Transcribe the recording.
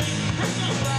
Let's go.